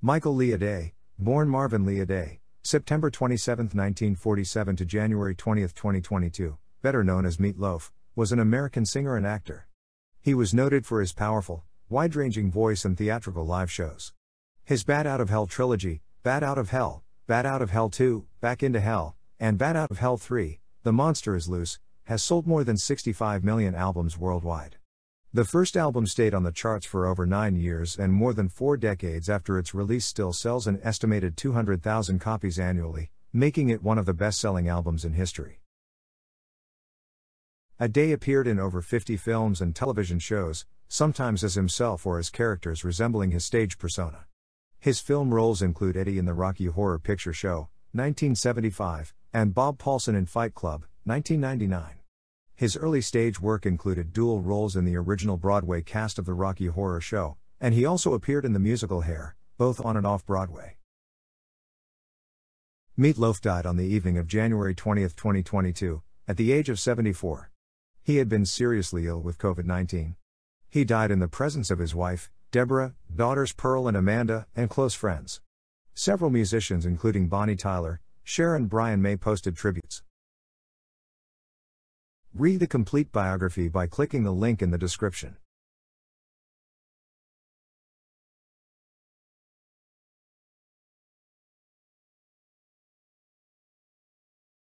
Michael Lee Aday, born Marvin Lee Aday, September 27, 1947 to January 20, 2022, better known as Meat Loaf, was an American singer and actor. He was noted for his powerful, wide ranging voice and theatrical live shows. His Bat Out of Hell trilogy, Bat Out of Hell, Bat Out of Hell 2, Back into Hell, and Bat Out of Hell 3, The Monster is Loose, has sold more than 65 million albums worldwide. The first album stayed on the charts for over nine years and more than four decades after its release still sells an estimated 200,000 copies annually, making it one of the best selling albums in history. Aday appeared in over 50 films and television shows, sometimes as himself or as characters resembling his stage persona. His film roles include Eddie in the Rocky Horror Picture Show, 1975, and Bob Paulson in Fight Club, 1999. His early stage work included dual roles in the original Broadway cast of the Rocky Horror Show, and he also appeared in the musical Hair, both on and off Broadway. Meatloaf died on the evening of January 20, 2022, at the age of 74. He had been seriously ill with COVID 19. He died in the presence of his wife, Deborah, daughters Pearl and Amanda, and close friends. Several musicians, including Bonnie Tyler, Cher and Brian May, posted tributes. Read the complete biography by clicking the link in the description.